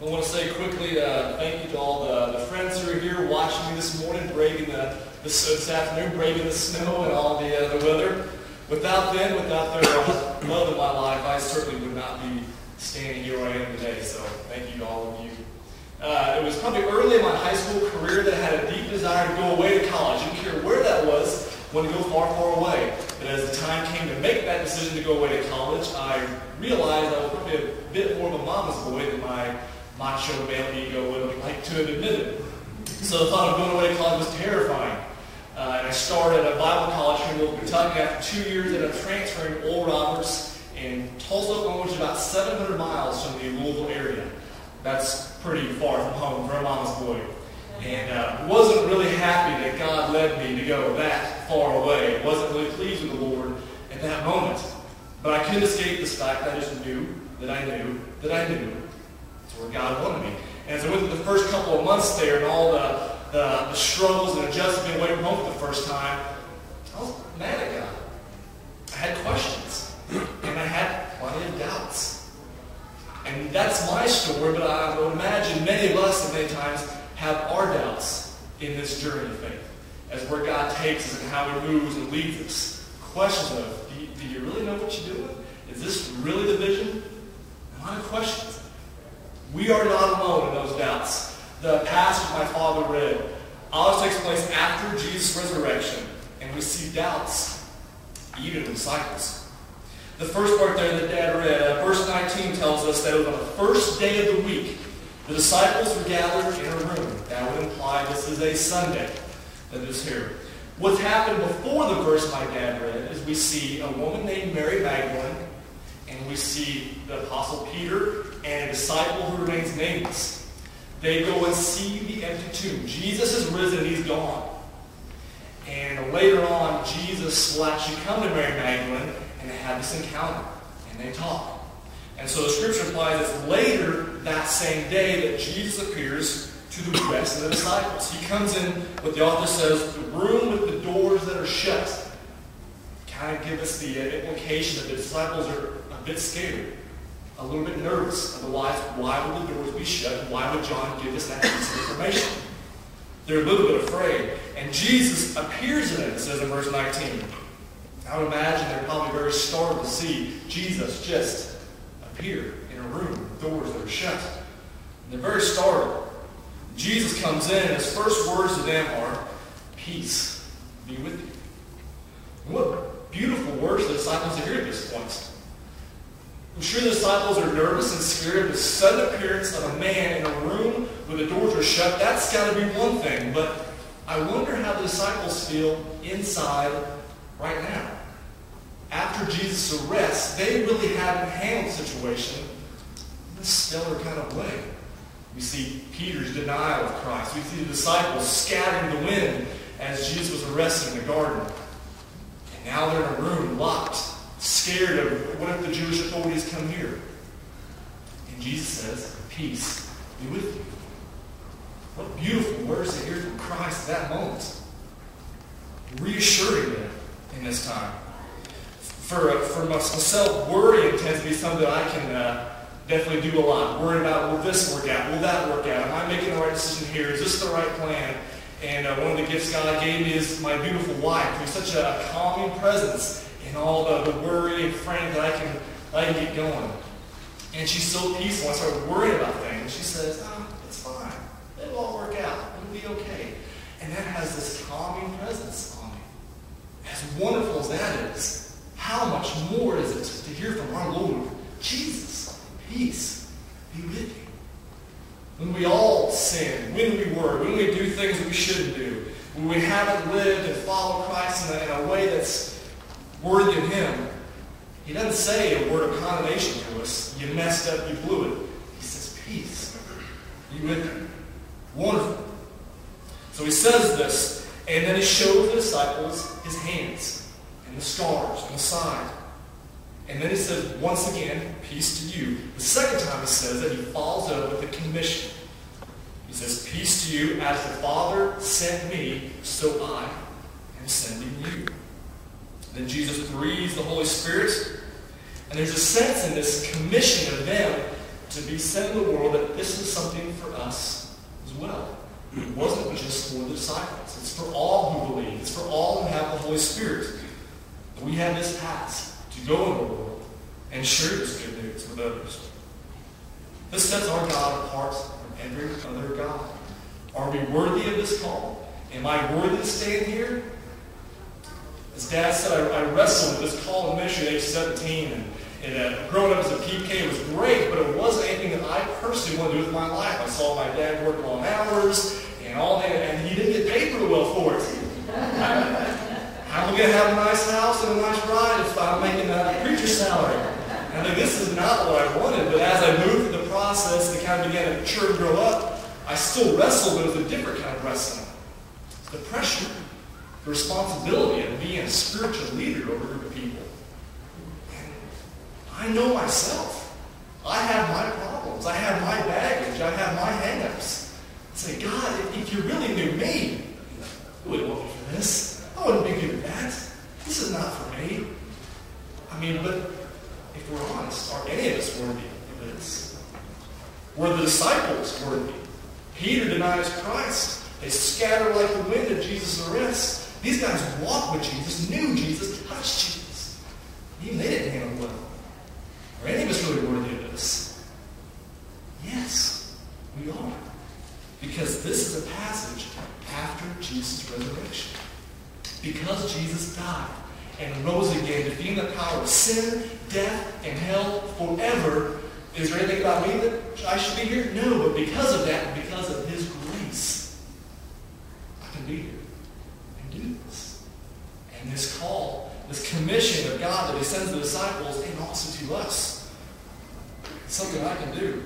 I want to say quickly uh, thank you to all the, the friends who are here watching me this morning, braving the, the this afternoon, braving the snow and all the, uh, the weather. Without them, without their love in my life, I certainly would not be standing here where I am today. So thank you to all of you. Uh, it was probably early in my high school career that I had a deep desire to go away to college. I didn't care where that was, wanted to go far, far away. But as the time came to make that decision to go away to college, I realized I was probably a bit more of a mama's boy than my macho male ego would like to have admitted. So the thought of going away to college was terrifying. Uh, and I started at Bible college here in Louisville, Kentucky. After two years, ended up transferring Oral Roberts in Tulsa, Oklahoma, which is about 700 miles from the Louisville area. That's pretty far from home for a mama's boy. And uh, wasn't really happy that God led me to go that far away. Wasn't really pleased with the Lord at that moment. But I couldn't escape this fact. I just knew that I knew that I knew where God wanted me. And as I went through the first couple of months there and all the, the, the struggles and adjustments being away from home for the first time, I was mad at God. I had questions. And I had plenty of doubts. And that's my story, but I would imagine many of us at many times have our doubts in this journey of faith. As where God takes us and how He moves and leads us. Questions of, do you, do you really know what you're doing? Is this really the vision? A lot of questions. We are not alone in those doubts. The passage my father read always takes place after Jesus' resurrection, and we see doubts even in disciples. The first part there that Dad read, uh, verse 19 tells us that on the first day of the week, the disciples were gathered in a room. That would imply this is a Sunday that is here. What's happened before the verse my dad read is we see a woman named Mary Magdalene, and we see the Apostle Peter and a disciple who remains nameless. They go and see the empty tomb. Jesus is risen, he's gone. And later on, Jesus will actually come to Mary Magdalene and they have this encounter. And they talk. And so the scripture implies it's later that same day that Jesus appears to the rest of the disciples. He comes in, what the author says, the room with the doors that are shut. Kind of give us the implication that the disciples are a bit scared, a little bit nervous. Otherwise, why would the doors be shut? Why would John give us that piece of information? They're a little bit afraid. And Jesus appears in it, it says in verse 19. I would imagine they're probably very startled to see Jesus just appear in a room with doors that are shut. And they're very startled. Jesus comes in, and his first words to them are, Peace be with you. What beautiful words the disciples hear at this point. I'm sure the disciples are nervous and scared of the sudden appearance of a man in a room where the doors are shut. That's got to be one thing. But I wonder how the disciples feel inside right now. After Jesus' arrest, they really haven't handled the situation in a stellar kind of way. We see Peter's denial of Christ. We see the disciples scattering the wind as Jesus was arrested in the garden. Now they're in a room locked, scared of what if the Jewish authorities come here? And Jesus says, Peace be with you. What beautiful words to hear from Christ at that moment. Reassuring them in this time. For, for myself, worrying tends to be something that I can uh, definitely do a lot. Worrying about, will this work out? Will that work out? Am I making the right decision here? Is this the right plan? And uh, one of the gifts God gave me is my beautiful wife, who's such a calming presence in all the, the worry and fretting that I can, I can get going. And she's so peaceful. I start worrying about things. She says, oh, it's fine. It'll all work out. It'll be okay. And that has this calming presence on me. As wonderful as that is, how much more is it to hear from our Lord Jesus? Peace be with you. When we all when we do things that we shouldn't do, when we haven't lived and followed Christ in a, in a way that's worthy of Him, He doesn't say a word of condemnation to us. You messed up, you blew it. He says, peace. Be with you. Wonderful. So he says this, and then he shows the disciples his hands and the scars on the side. And then he says, once again, peace to you. The second time he says that he follows up with a commission. He says, peace to you, as the Father sent me, so I am sending you. Then Jesus breathes the Holy Spirit. And there's a sense in this commission of them to be sent in the world, that this is something for us as well. It wasn't just for the disciples. It's for all who believe. It's for all who have the Holy Spirit. We have this task to go in the world and share this good news with others. This sets our God apart every other God. Are we worthy of this call? Am I worthy to stand here? As Dad said, I, I wrestled with this call to mission at age 17, and, and uh, growing up as a PK was great, but it wasn't anything that I personally wanted to do with my life. I saw my dad work long hours and all that, and he didn't get paid pretty well for it. How am I going to have a nice house and a nice ride if I'm making a preacher's salary? And like, this is not what I wanted, but as I moved through the process and kind of began to mature and grow up, I still wrestled, but it was a different kind of wrestling. The pressure, the responsibility of being a spiritual leader over a group of people. And I know myself. I have my problems. I have my baggage. I have my hang-ups. I say, God, if, if you really knew me, you wouldn't want me for this. I wouldn't be good at that. This is not for me. I mean, but if we're honest, are any of us worthy of this? Were the disciples worthy? Peter denies Christ. They scatter like the wind at Jesus' arrest. These guys walked with Jesus, knew Jesus, touched Jesus. Even they didn't handle well. Are any of us really worthy of this? Yes, we are. Because this is a passage after Jesus' resurrection. Because Jesus died and rose again, defeating the power of sin, death, and hell forever. Is there anything about me that I should be here? No, but because of that, because of His grace, I can be here and do this. And this call, this commission of God that He sends the disciples and also to us, something I can do.